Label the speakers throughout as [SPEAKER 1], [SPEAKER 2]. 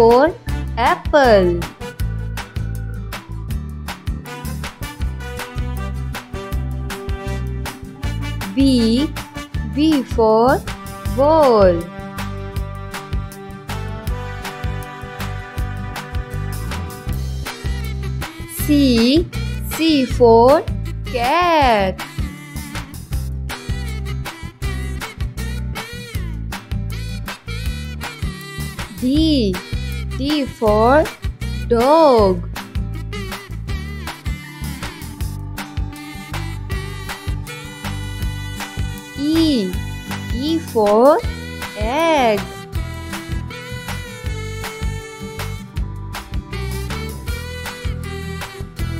[SPEAKER 1] A for apple. B B for ball. C C for cat. D D for dog. E E for egg.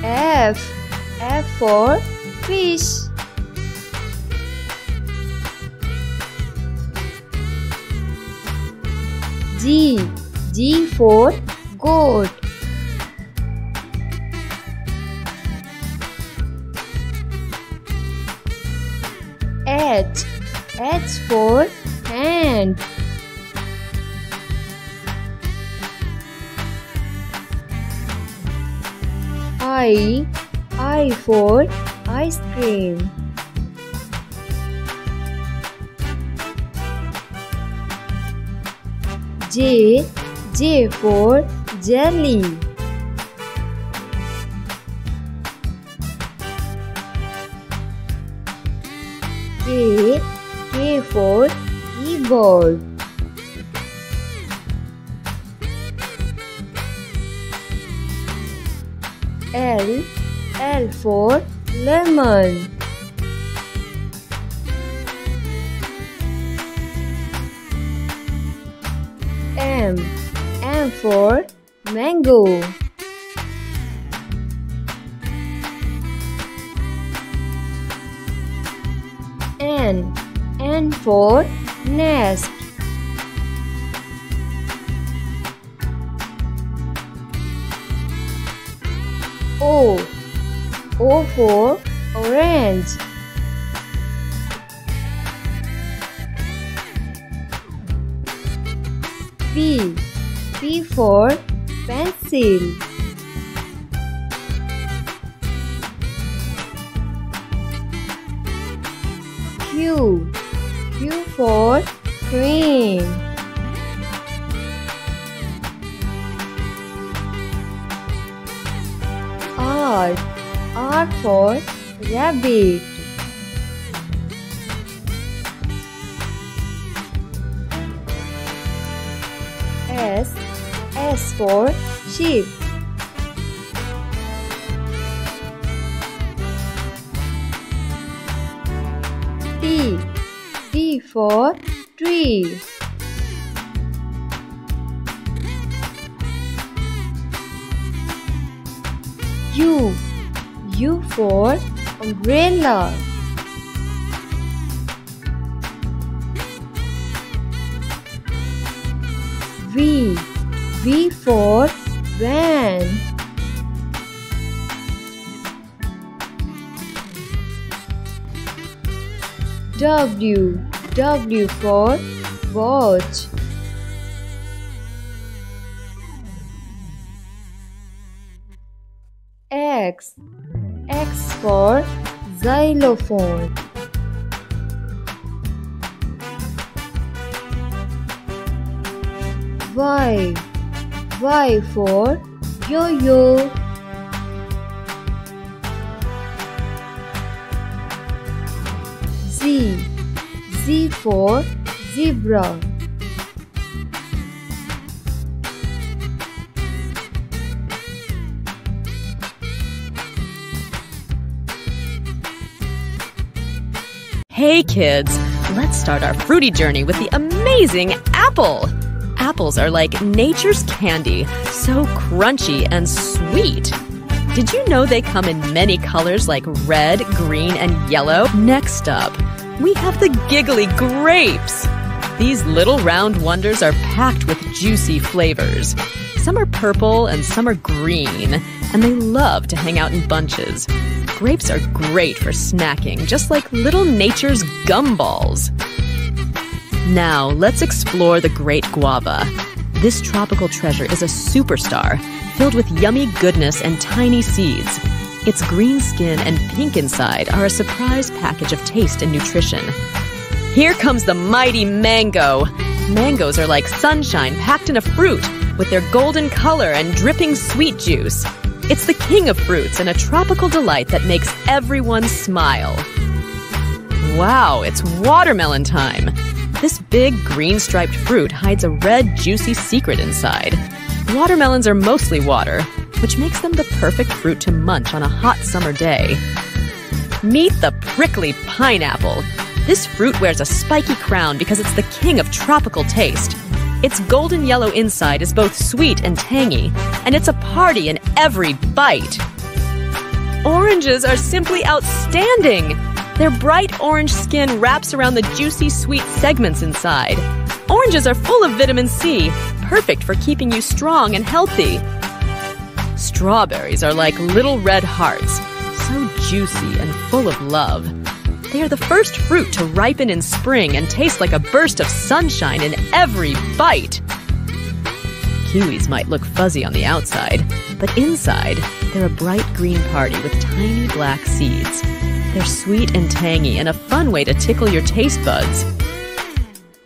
[SPEAKER 1] F F for fish. G G for goat. H H for hand. I I for ice cream. J J for jelly. K K for keyboard. L L for lemon. M M for mango. N N for nest. O O for orange. P P for pencil. Q Q for cream. R R for rabbit. For sheep. T T for tree. U U for umbrella. V V for van. W W for watch. X X for xylophone. Y Y for yo-yo. Z Z for zebra.
[SPEAKER 2] Hey kids, let's start our fruity journey with the amazing apple. Apples are like nature's candy, so crunchy and sweet. Did you know they come in many colors like red, green, and yellow? Next up, we have the giggly grapes. These little round wonders are packed with juicy flavors. Some are purple and some are green, and they love to hang out in bunches. Grapes are great for snacking, just like little nature's gumballs. Now, let's explore the great guava. This tropical treasure is a superstar filled with yummy goodness and tiny seeds. Its green skin and pink inside are a surprise package of taste and nutrition. Here comes the mighty mango. Mangoes are like sunshine packed in a fruit with their golden color and dripping sweet juice. It's the king of fruits and a tropical delight that makes everyone smile. Wow, it's watermelon time! This big green striped fruit hides a red, juicy secret inside. Watermelons are mostly water, which makes them the perfect fruit to munch on a hot summer day. Meet the prickly pineapple. This fruit wears a spiky crown because it's the king of tropical taste. Its golden yellow inside is both sweet and tangy, and it's a party in every bite. Oranges are simply outstanding! Their bright orange skin wraps around the juicy, sweet segments inside. Oranges are full of vitamin C, perfect for keeping you strong and healthy. Strawberries are like little red hearts, so juicy and full of love. They are the first fruit to ripen in spring and taste like a burst of sunshine in every bite. Kiwis might look fuzzy on the outside, but inside, they're a bright green party with tiny black seeds. They're sweet and tangy and a fun way to tickle your taste buds.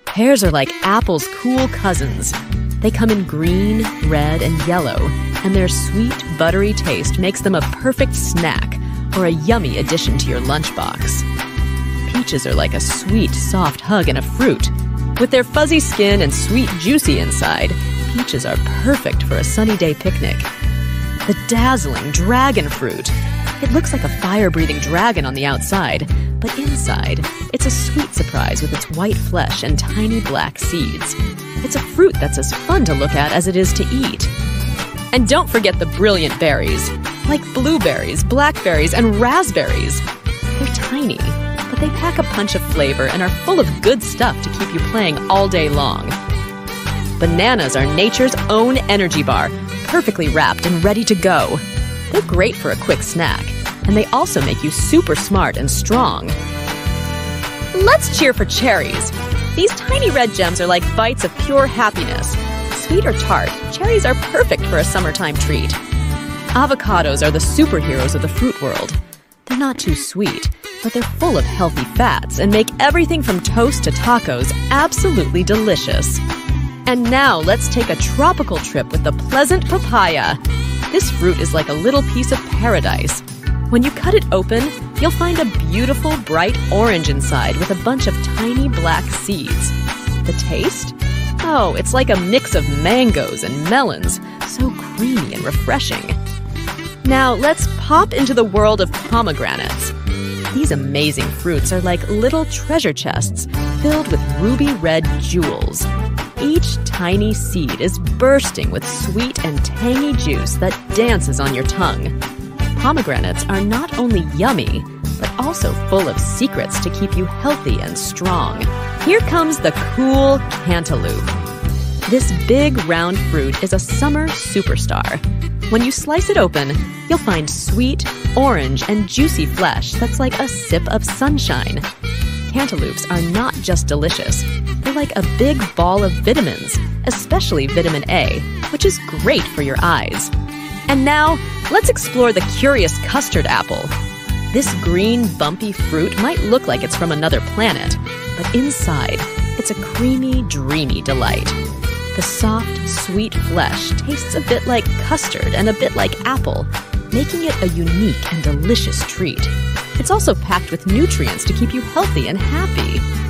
[SPEAKER 2] Pears are like apple's cool cousins. They come in green, red, and yellow, and their sweet, buttery taste makes them a perfect snack or a yummy addition to your lunchbox. Peaches are like a sweet, soft hug in a fruit. With their fuzzy skin and sweet, juicy inside, peaches are perfect for a sunny day picnic. The dazzling dragon fruit it looks like a fire breathing dragon on the outside, but inside, it's a sweet surprise with its white flesh and tiny black seeds. It's a fruit that's as fun to look at as it is to eat. And don't forget the brilliant berries, like blueberries, blackberries, and raspberries. They're tiny, but they pack a punch of flavor and are full of good stuff to keep you playing all day long. Bananas are nature's own energy bar, perfectly wrapped and ready to go. They're great for a quick snack, and they also make you super smart and strong. Let's cheer for cherries. These tiny red gems are like bites of pure happiness. Sweet or tart, cherries are perfect for a summertime treat. Avocados are the superheroes of the fruit world. They're not too sweet, but they're full of healthy fats and make everything from toast to tacos absolutely delicious. And now let's take a tropical trip with the pleasant papaya. This fruit is like a little piece of paradise. When you cut it open, you'll find a beautiful bright orange inside with a bunch of tiny black seeds. The taste? Oh, it's like a mix of mangoes and melons, so creamy and refreshing. Now let's pop into the world of pomegranates. These amazing fruits are like little treasure chests filled with ruby red jewels. Each tiny seed is bursting with sweet and tangy juice that dances on your tongue. Pomegranates are not only yummy, but also full of secrets to keep you healthy and strong. Here comes the cool cantaloupe. This big round fruit is a summer superstar. When you slice it open, you'll find sweet, orange, and juicy flesh that's like a sip of sunshine. Cantaloupes are not just delicious, they're like a big ball of vitamins, especially vitamin A, which is great for your eyes. And now, let's explore the curious custard apple. This green, bumpy fruit might look like it's from another planet, but inside, it's a creamy, dreamy delight. The soft, sweet flesh tastes a bit like custard and a bit like apple, making it a unique and delicious treat. It's also packed with nutrients to keep you healthy and happy.